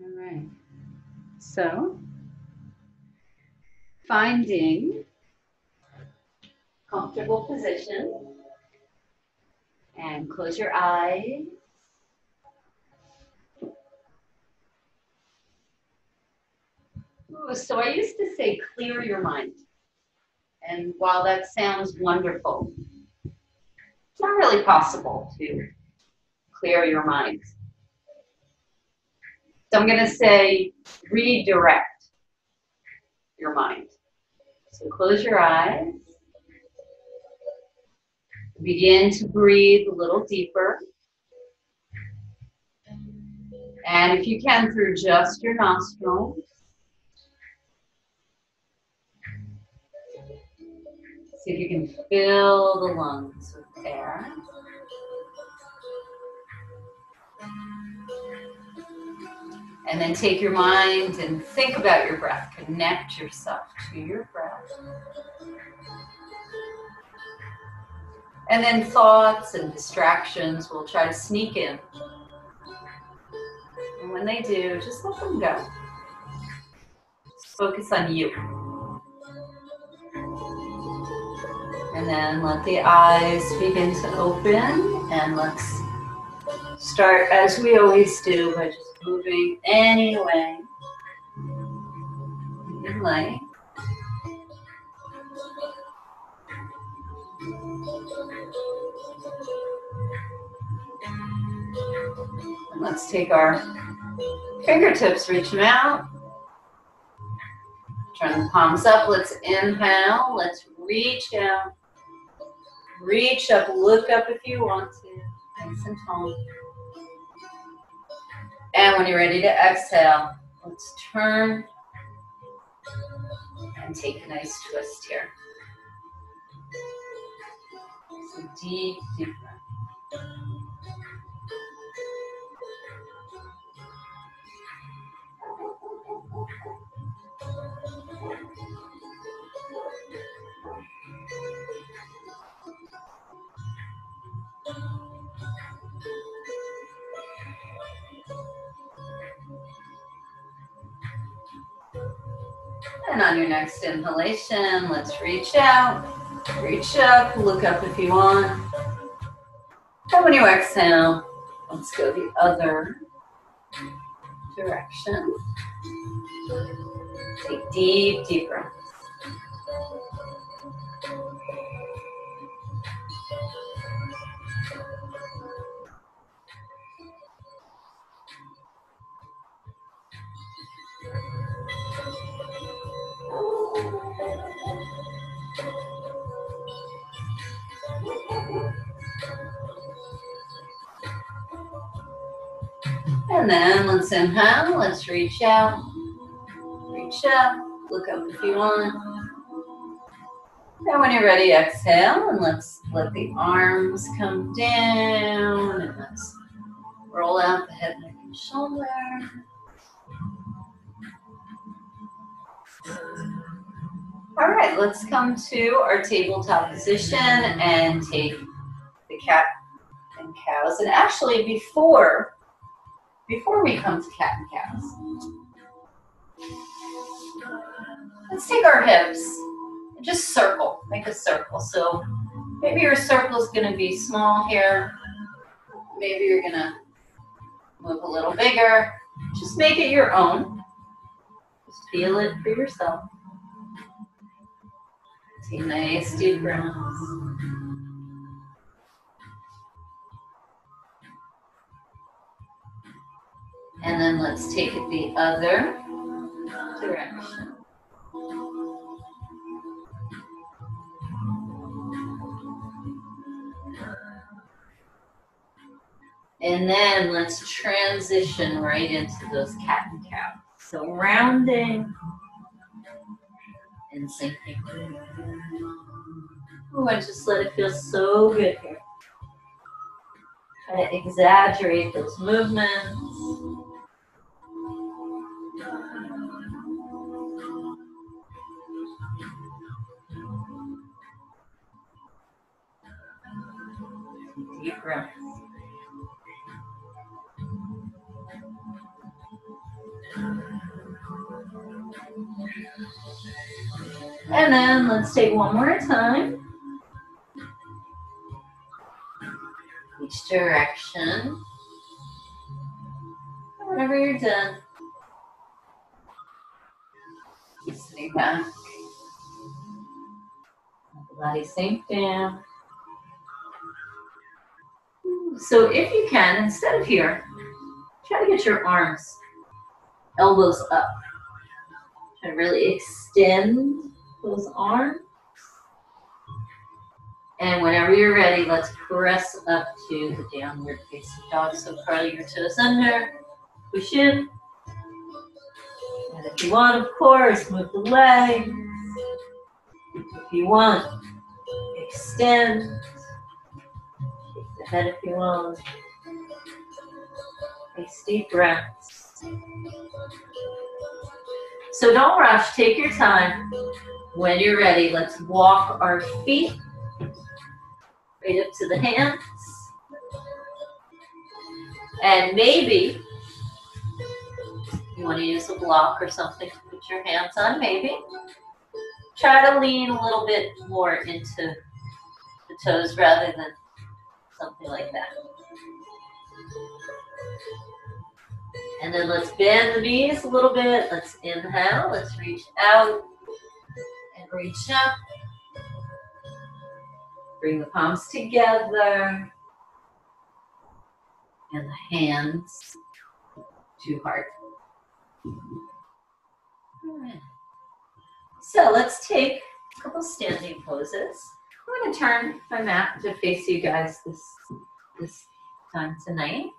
All right. So, finding comfortable position and close your eyes. Ooh, so I used to say clear your mind. And while that sounds wonderful, it's not really possible to clear your mind. So I'm going to say redirect your mind. So close your eyes. Begin to breathe a little deeper. And if you can, through just your nostrils. See if you can fill the lungs with air. And then take your mind and think about your breath. Connect yourself to your breath. And then thoughts and distractions will try to sneak in. And when they do, just let them go. Focus on you. And then let the eyes begin to open and let's start as we always do by just moving any way you like. And let's take our fingertips, reach them out. Turn the palms up. Let's inhale. Let's reach down. Reach up, look up if you want to. Nice and tall. And when you're ready to exhale, let's turn and take a nice twist here. So deep, deep breath. And on your next inhalation, let's reach out, reach up, look up if you want. And when you exhale, let's go the other direction. Take deep, deep breaths. And then let's inhale, let's reach out, reach up, look up if you want. And when you're ready, exhale, and let's let the arms come down, and let's roll out the head, neck, and shoulder. All right, let's come to our tabletop position and take the cat and cows. And actually, before before we come to cat and cows, let's take our hips and just circle, make a circle. So maybe your circle is going to be small here. Maybe you're going to move a little bigger. Just make it your own. Just feel it for yourself. Take nice deep breaths. And then let's take it the other direction. And then let's transition right into those cat and cow. So rounding and sinking. Ooh, and just let it feel so good here. Try to exaggerate those movements. Deep breaths. And then let's take one more time. Each direction. Whenever you're done, keep sitting back. The body sink down. So if you can, instead of here, try to get your arms, elbows up. To really extend those arms. And whenever you're ready, let's press up to the downward facing dog. So curl your toes under, push in. And if you want, of course, move the legs. If you want, extend. Shake the head if you want. Take deep breaths. So don't rush, take your time. When you're ready, let's walk our feet right up to the hands. And maybe you want to use a block or something to put your hands on, maybe. Try to lean a little bit more into the toes rather than something like that. And then let's bend the knees a little bit. Let's inhale. Let's reach out and reach up. Bring the palms together. And the hands to heart. So let's take a couple standing poses. I'm going to turn my mat to face you guys this, this time tonight.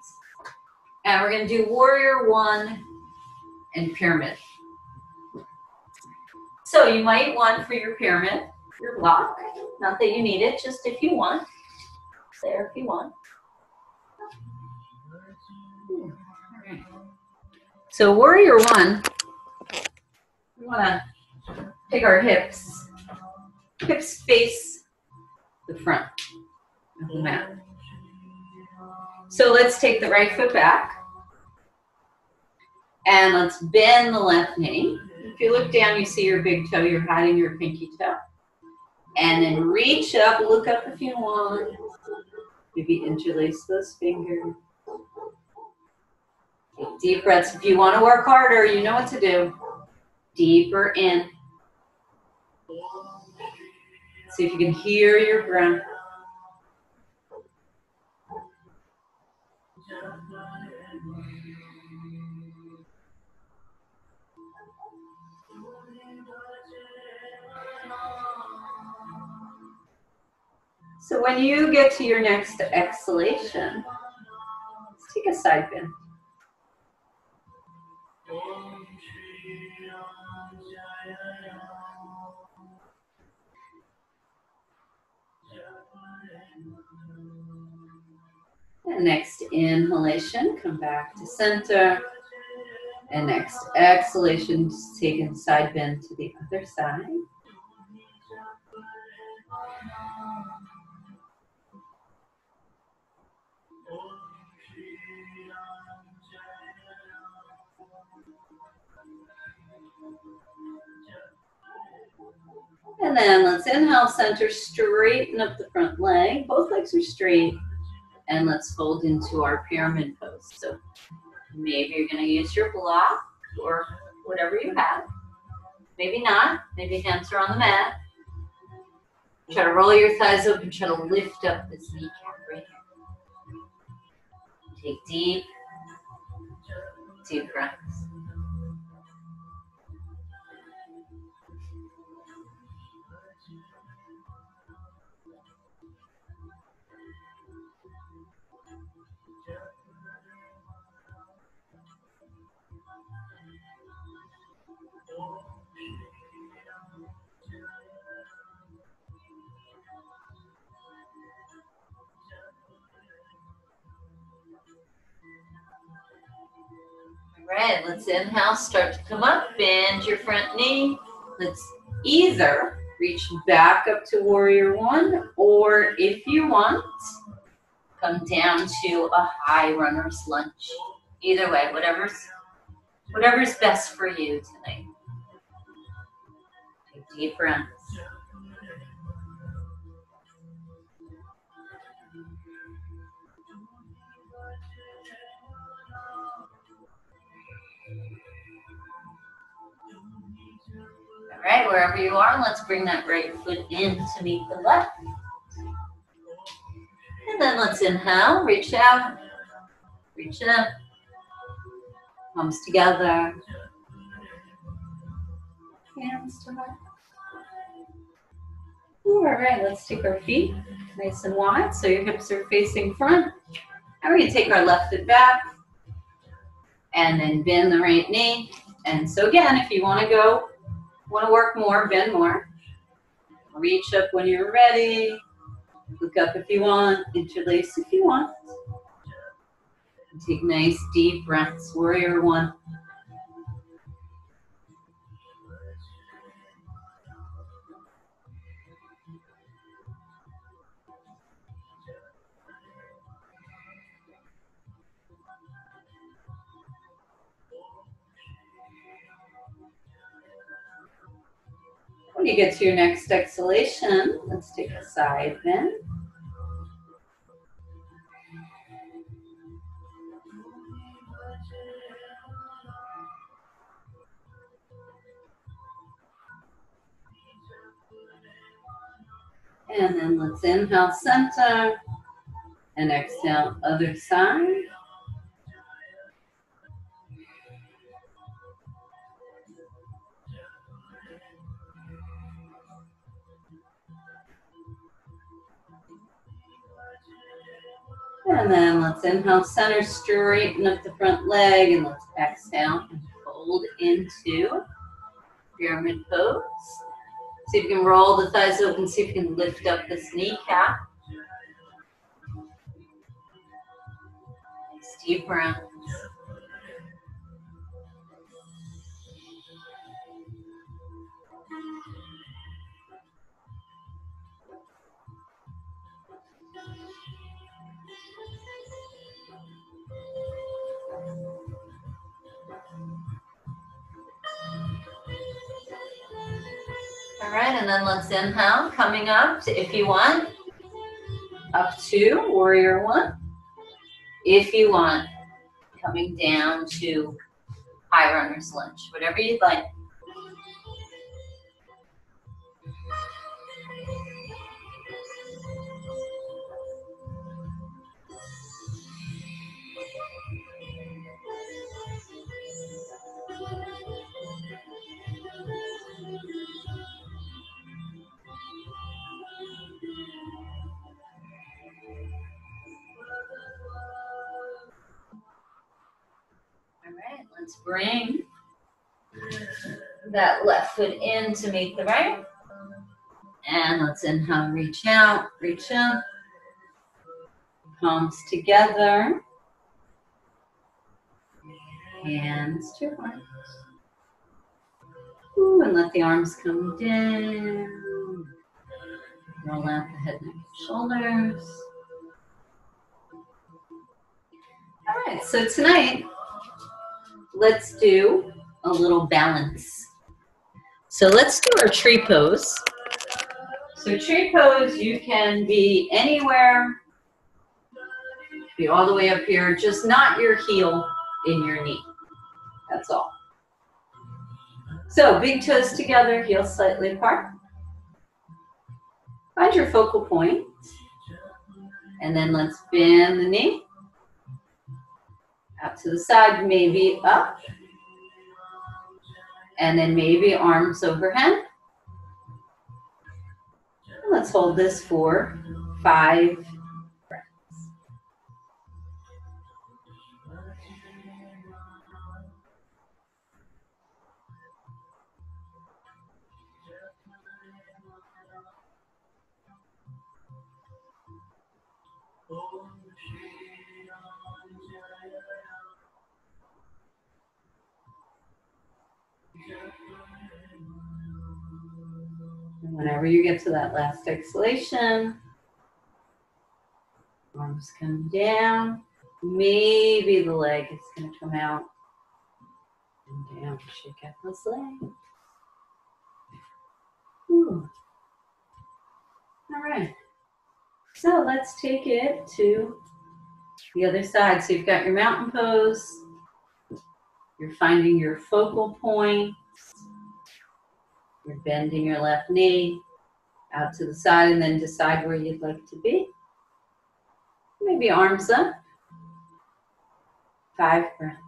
And we're going to do warrior one and pyramid. So you might want for your pyramid, your block, not that you need it, just if you want. There if you want. So warrior one, we want to take our hips, hips face the front of the mat. So let's take the right foot back. And let's bend the left knee. If you look down, you see your big toe, you're hiding your pinky toe. And then reach up, look up if you want. Maybe interlace those fingers. Take deep breaths. If you want to work harder, you know what to do. Deeper in. See if you can hear your breath. So when you get to your next exhalation, let's take a side bend. And next inhalation, come back to center. And next exhalation, taking side bend to the other side. And then let's inhale, center, straighten up the front leg. Both legs are straight. And let's fold into our pyramid pose. So maybe you're going to use your block or whatever you have. Maybe not. Maybe hands are on the mat. Try to roll your thighs open. try to lift up this kneecap right here. Take deep, deep breaths. Right, let's inhale, start to come up, bend your front knee. Let's either reach back up to warrior one, or if you want, come down to a high runner's lunge. Either way, whatever's whatever's best for you tonight. deep breaths. Right, wherever you are, let's bring that right foot in to meet the left. And then let's inhale, reach out, reach up, palms together, hands to heart. All right, let's take our feet nice and wide so your hips are facing front. And we're gonna take our left foot back and then bend the right knee. And so again, if you wanna go, wanna work more, bend more. Reach up when you're ready. Look up if you want, interlace if you want. Take nice deep breaths, warrior one. When you get to your next exhalation, let's take a side bend. And then let's inhale center and exhale other side. And then let's inhale center, straighten up the front leg, and let's exhale and fold into pyramid pose. See if you can roll the thighs open, see if you can lift up this kneecap. Deep breath. All right, and then let's inhale, coming up to, if you want, up to warrior one. If you want, coming down to high runner's lunge, whatever you'd like. Bring that left foot in to meet the right. And let's inhale, reach out, reach up. Palms together. Hands to heart. Ooh, and let the arms come down. Roll out the head, neck, shoulders. All right, so tonight let's do a little balance. So let's do our tree pose. So tree pose, you can be anywhere, be all the way up here, just not your heel in your knee. That's all. So big toes together, heels slightly apart. Find your focal point. And then let's bend the knee out to the side, maybe up. And then maybe arms overhead. Let's hold this for five whenever you get to that last exhalation, arms come down. Maybe the leg is going to come out and down. Shake out those legs. Ooh. All right. So let's take it to the other side. So you've got your mountain pose. You're finding your focal point. You're bending your left knee out to the side and then decide where you'd like to be. Maybe arms up. Five breaths.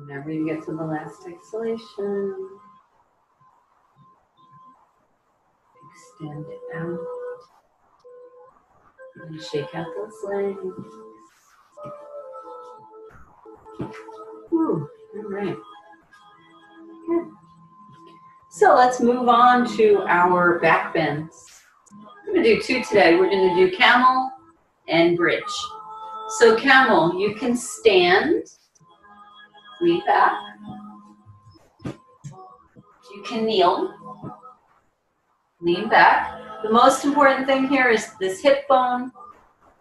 Whenever you get to the last exhalation, extend out and shake out those legs. Ooh, all right. Good. So let's move on to our back bends. I'm going to do two today. We're going to do camel and bridge. So camel, you can stand lean back. You can kneel, lean back. The most important thing here is this hip bone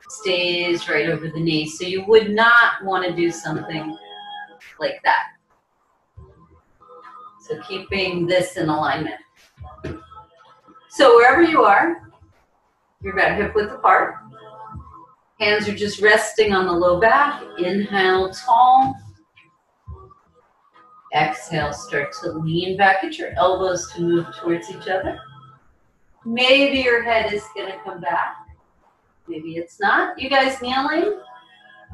stays right over the knee. So you would not want to do something like that. So keeping this in alignment. So wherever you are, you're about hip width apart. Hands are just resting on the low back. Inhale, tall. Exhale, start to lean back at your elbows to move towards each other. Maybe your head is going to come back. Maybe it's not. You guys kneeling?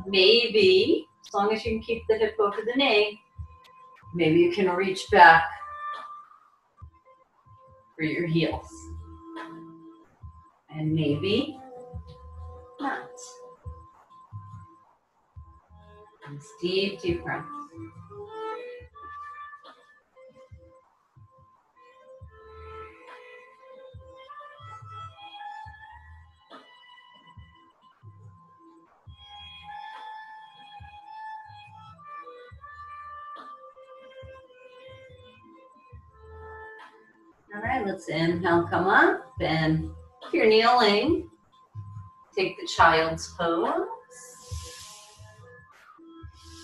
Maybe, as long as you can keep the hip over the knee, maybe you can reach back for your heels. And maybe not. Nice deep, deep breath. Inhale, come up, and if you're kneeling, take the child's pose.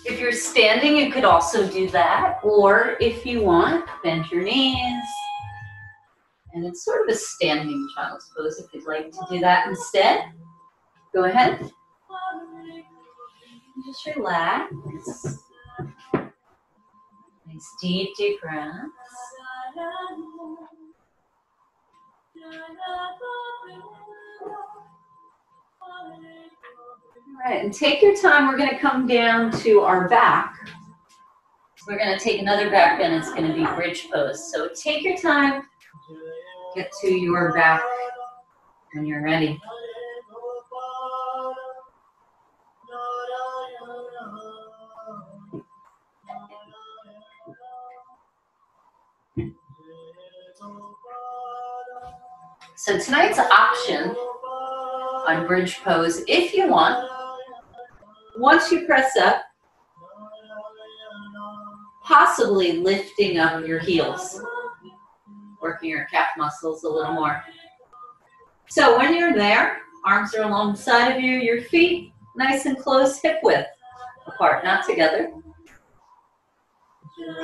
If you're standing, you could also do that, or if you want, bend your knees. And it's sort of a standing child's pose if you'd like to do that instead. Go ahead. Just relax. Nice deep, deep breaths. All right, and take your time. We're going to come down to our back. We're going to take another back bend. It's going to be bridge pose. So take your time. Get to your back when you're ready. So tonight's option on bridge pose, if you want, once you press up, possibly lifting up your heels, working your calf muscles a little more. So when you're there, arms are alongside of you, your feet nice and close, hip width apart, not together.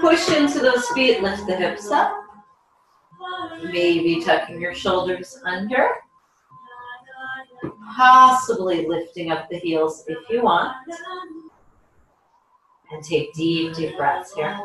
Push into those feet, lift the hips up. Maybe tucking your shoulders under. Possibly lifting up the heels if you want. And take deep, deep breaths here.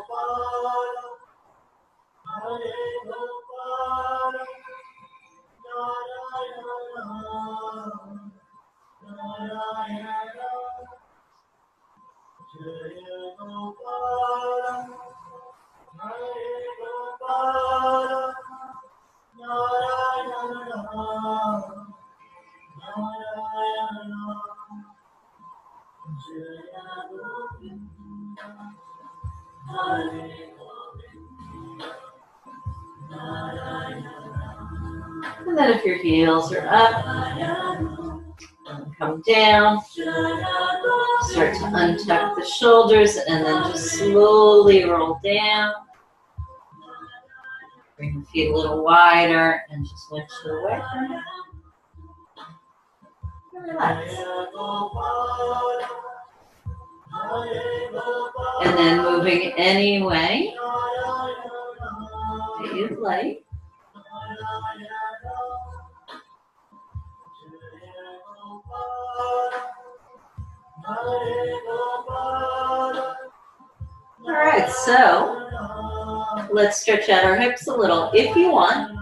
And then if your heels are up, come down. Start to untuck the shoulders and then just slowly roll down. Bring the feet a little wider and just winch the way. Relax. And then moving any way that you'd like. All right, so let's stretch out our hips a little. If you want,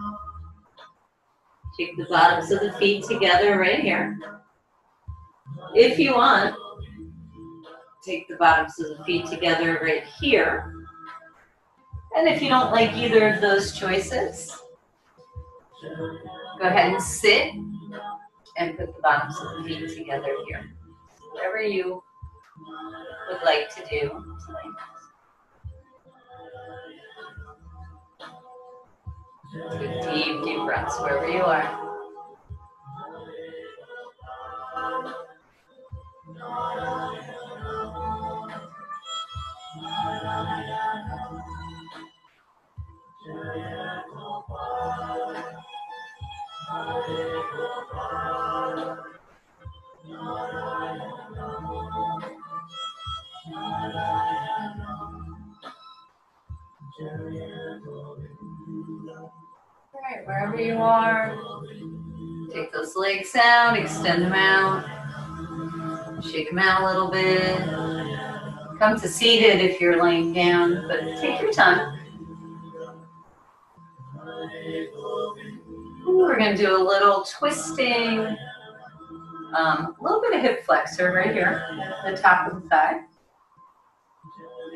take the bottoms of the feet together right here. If you want, take the bottoms of the feet together right here. And if you don't like either of those choices, go ahead and sit and put the bottoms of the feet together here. Whatever you would like to do. Take deep, deep breaths wherever you are. Right, wherever you are, take those legs out, extend them out, shake them out a little bit. Come to seated if you're laying down, but take your time. We're going to do a little twisting, um, a little bit of hip flexor right here, the top of the thigh.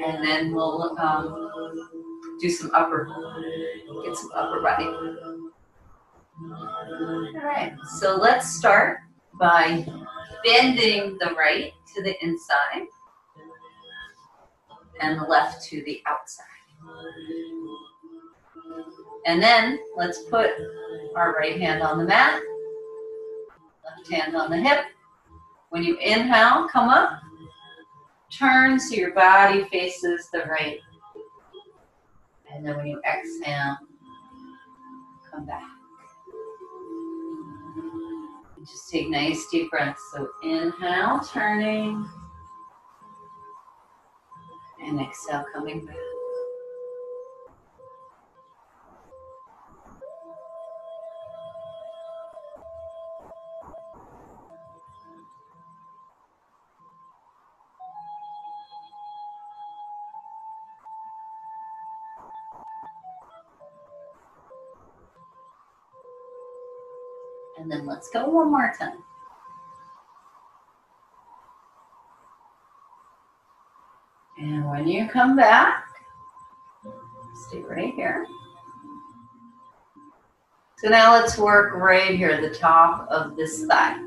And then we'll um, do some upper, get some upper body. All right, so let's start by bending the right to the inside and the left to the outside. And then let's put our right hand on the mat, left hand on the hip. When you inhale, come up, turn so your body faces the right. And then when you exhale, come back. And just take nice deep breaths. So inhale, turning. And exhale, coming back. Then let's go one more time. And when you come back, stay right here. So now let's work right here, the top of this thigh.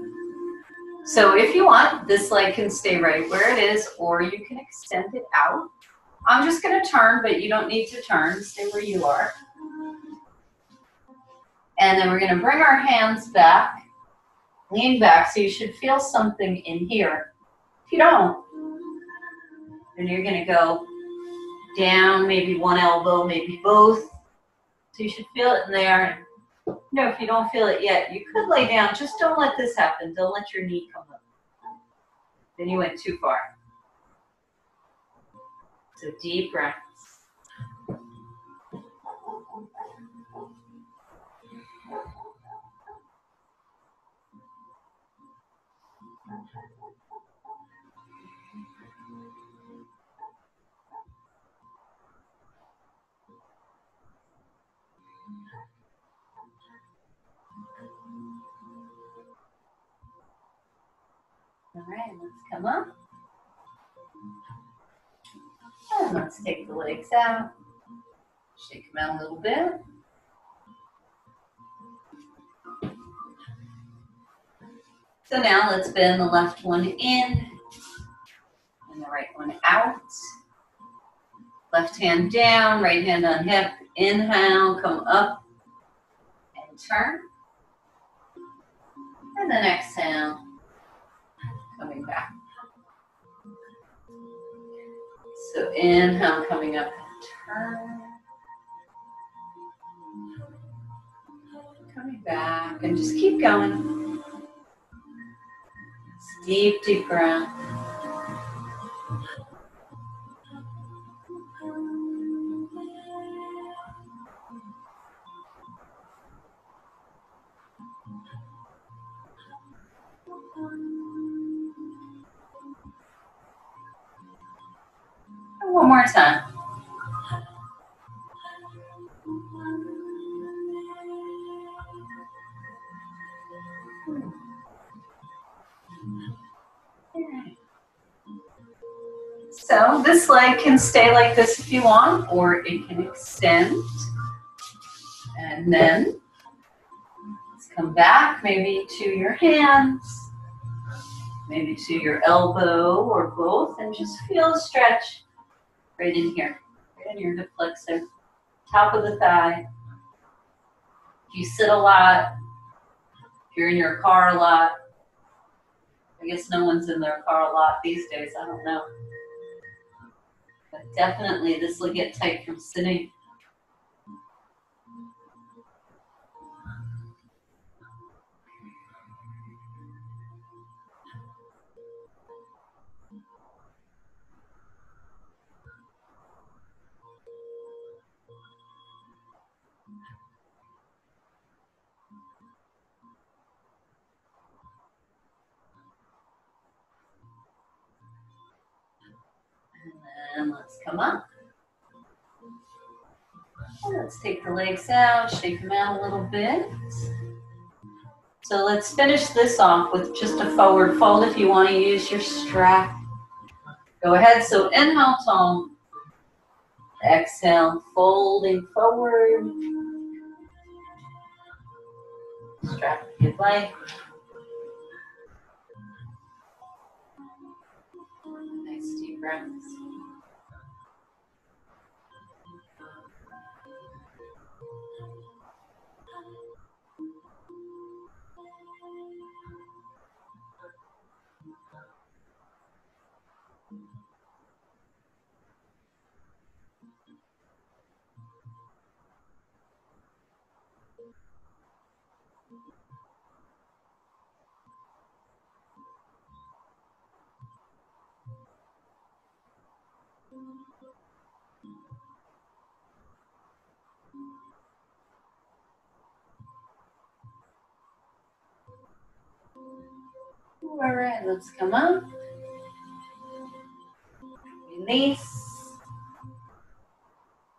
So if you want, this leg can stay right where it is, or you can extend it out. I'm just gonna turn, but you don't need to turn, stay where you are. And then we're gonna bring our hands back, lean back, so you should feel something in here. If you don't, then you're gonna go down, maybe one elbow, maybe both. So you should feel it in there. No, if you don't feel it yet, you could lay down. Just don't let this happen. Don't let your knee come up. Then you went too far. So deep breaths. All right, let's come up. And let's take the legs out. Shake them out a little bit. So now let's bend the left one in and the right one out. Left hand down, right hand on hip. Inhale, come up and turn. And then exhale coming back. So inhale, coming up and turn. Coming back and just keep going. Deep, deep breath. So this leg can stay like this if you want, or it can extend. And then let's come back maybe to your hands, maybe to your elbow or both, and just feel a stretch right in here, right in your hip flexor, top of the thigh. If you sit a lot, if you're in your car a lot, I guess no one's in their car a lot these days, I don't know. But definitely this will get tight from sitting. Up. Let's take the legs out, shake them out a little bit. So let's finish this off with just a forward fold if you want to use your strap. Go ahead. So inhale tall. Exhale, folding forward. Strap if you'd. Nice deep breaths. All right, let's come up. Release.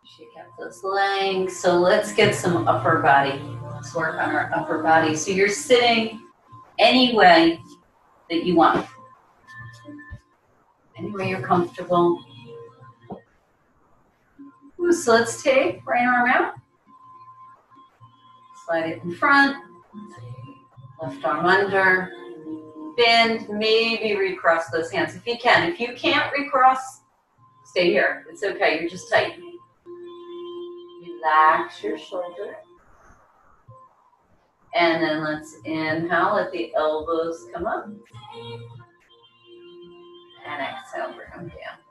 Shake out those legs. So let's get some upper body. Let's work on our upper body. So you're sitting any way that you want. Any way you're comfortable. So let's take right arm out. Slide it in front. Left arm under bend, maybe recross those hands if you can. If you can't recross, stay here. It's okay, you're just tight. Relax your shoulder. And then let's inhale, let the elbows come up. And exhale, bring them down.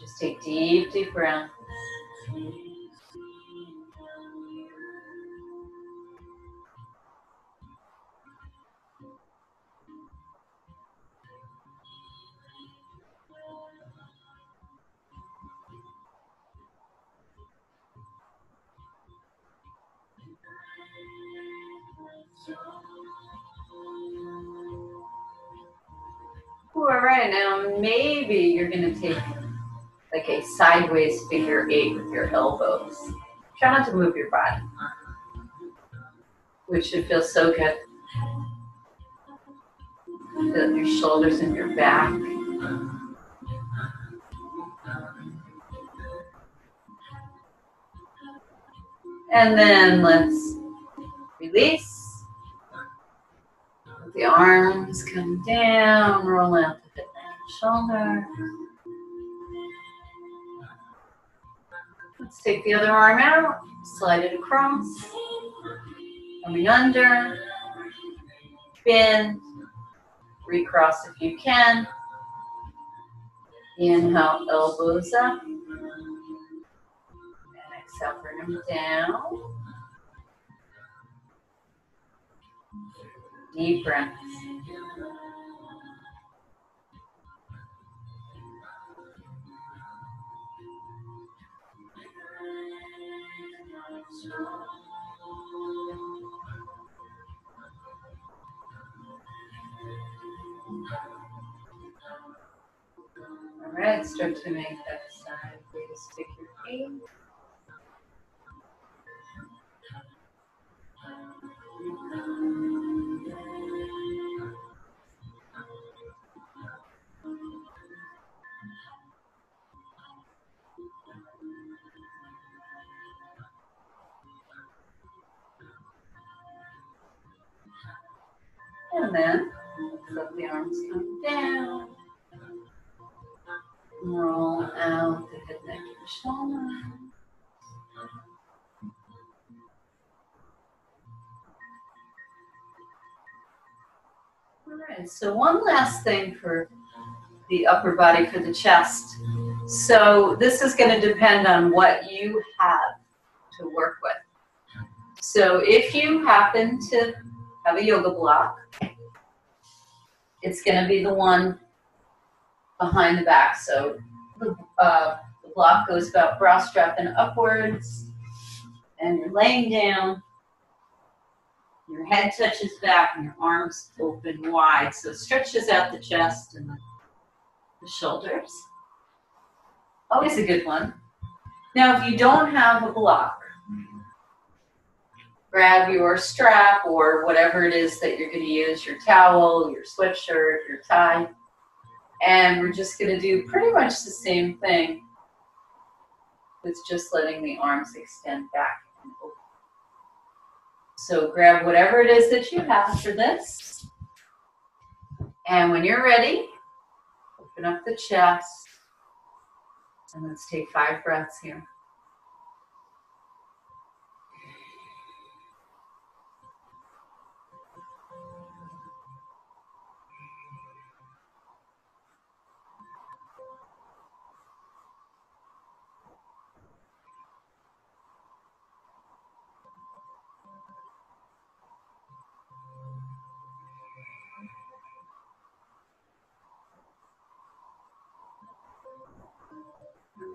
Just take deep, deep breaths. All right, now maybe you're gonna take like a sideways figure eight with your elbows. Try not to move your body, which should feel so good. Feel your shoulders and your back. And then let's release. Let the arms come down, roll out the shoulder. Let's take the other arm out, slide it across, coming under, bend. Recross if you can. Inhale, elbows up. And exhale, bring them down. Deep breaths. All right, start to make that side where you stick your feet. And then let the arms come down. Roll out the head, neck, and shoulder. All right, so one last thing for the upper body for the chest. So this is going to depend on what you have to work with. So if you happen to have a yoga block, it's going to be the one behind the back. So the, uh, the block goes about bra strap and upwards, and you're laying down. Your head touches back and your arms open wide. So it stretches out the chest and the, the shoulders. Always a good one. Now, if you don't have a block, grab your strap or whatever it is that you're going to use your towel, your sweatshirt, your tie and we're just going to do pretty much the same thing with just letting the arms extend back and open. So grab whatever it is that you have for this. And when you're ready, open up the chest. And let's take five breaths here.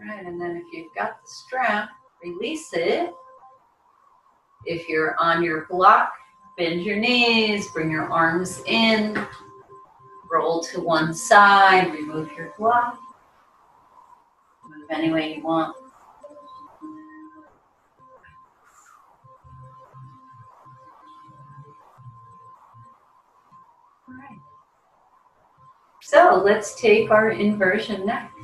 Right, and then if you've got the strap, release it. If you're on your block, bend your knees, bring your arms in, roll to one side, remove your block. Move any way you want. So let's take our inversion next.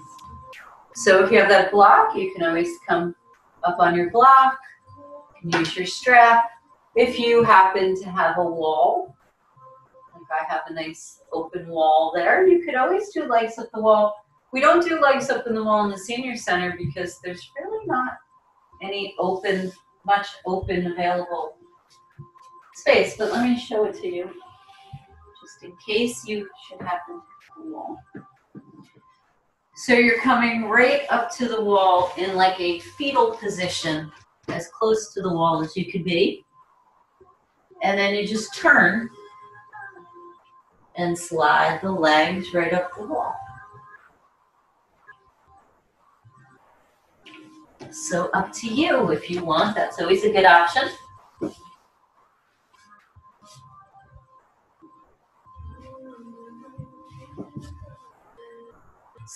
So if you have that block, you can always come up on your block, you use your strap. If you happen to have a wall, like I have a nice open wall there, you could always do legs up the wall. We don't do legs up in the wall in the senior center because there's really not any open, much open available space. But let me show it to you, just in case you should happen to have a wall. So you're coming right up to the wall in like a fetal position, as close to the wall as you could be. And then you just turn and slide the legs right up the wall. So up to you if you want. That's always a good option.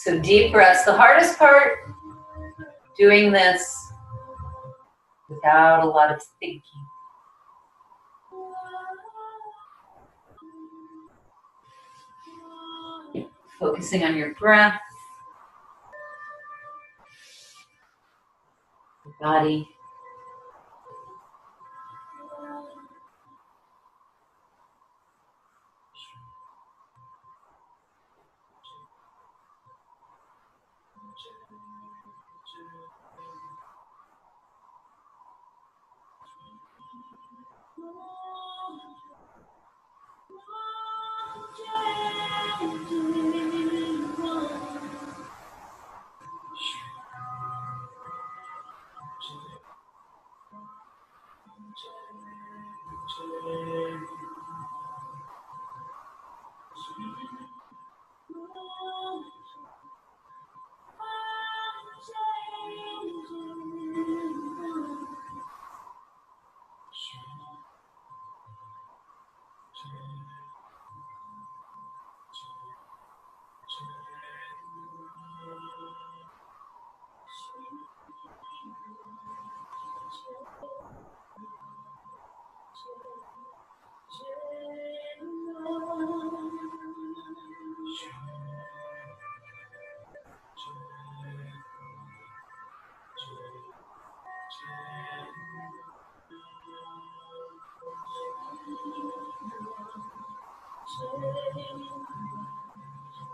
So deep breaths. The hardest part, doing this without a lot of thinking. Focusing on your breath, your body.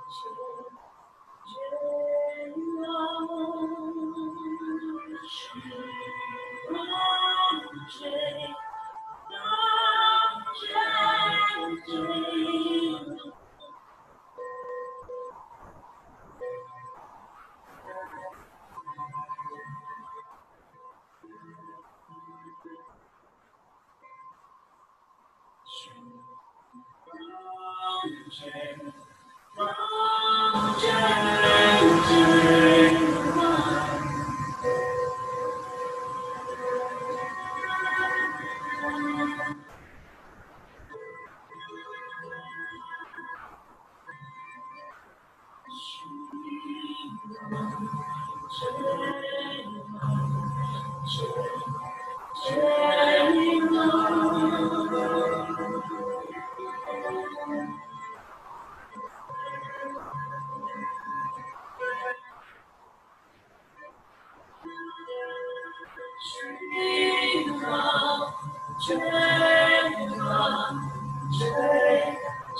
shame.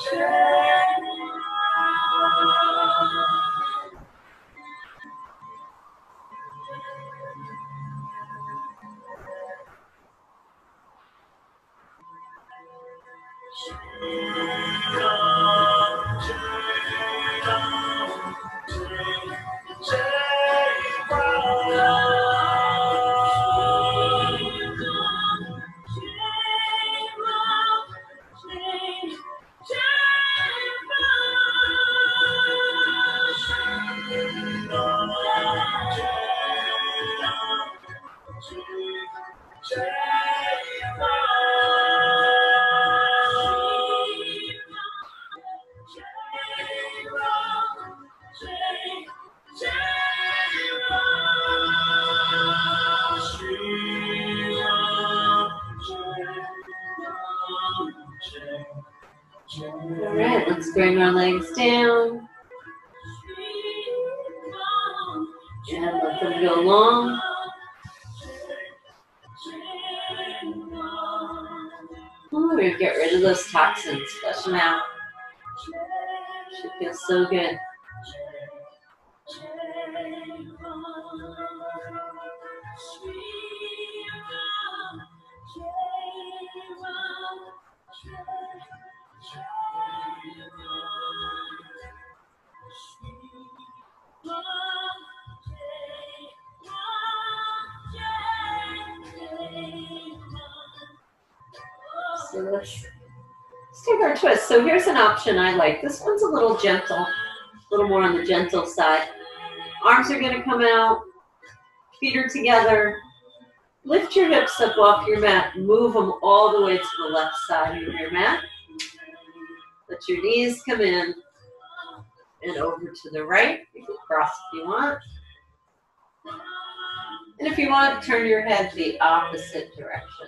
All Let's, take our twist. So here's an option I like. This one's a little gentle, a little more on the gentle side. Arms are gonna come out, feet are together. Lift your hips up off your mat, move them all the way to the left side of your mat. Let your knees come in and over to the right. You can cross if you want. And if you want, turn your head the opposite direction.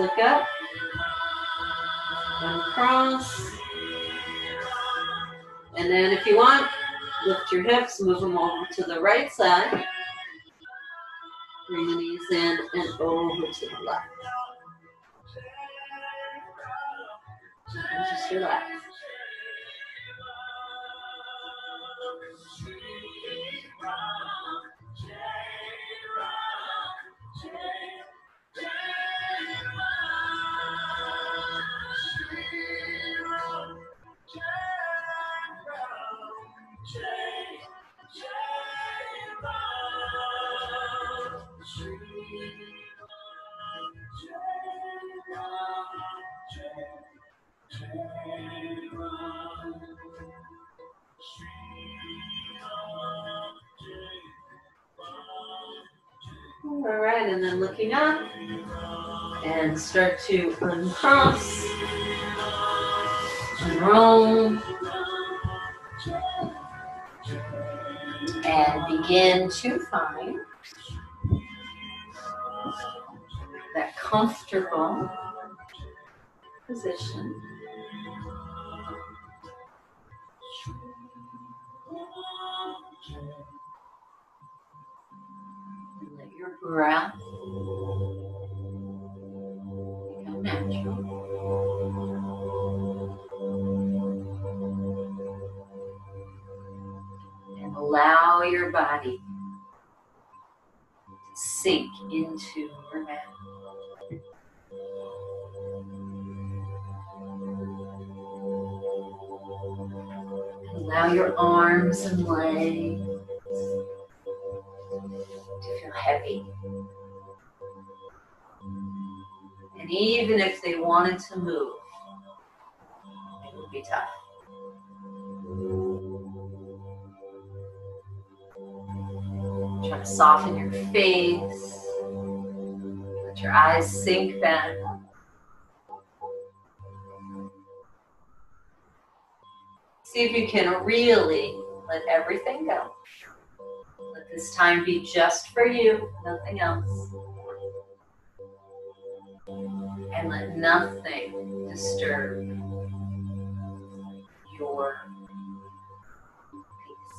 look up. Uncross. And then if you want, lift your hips, move them over to the right side. Bring the knees in and over to the left. And just relax. All right, and then looking up and start to uncross and roll and begin to find that comfortable position. Breath become natural. And allow your body to sink into your mat. Allow your arms and legs to feel heavy. And even if they wanted to move, it would be tough. Try to soften your face. Let your eyes sink back. See if you can really let everything go this time be just for you, nothing else. And let nothing disturb your peace.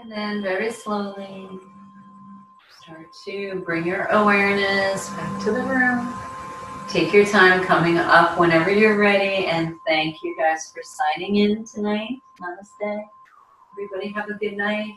And then very slowly start to bring your awareness back to the room. Take your time coming up whenever you're ready. And thank you guys for signing in tonight. Namaste. Everybody have a good night.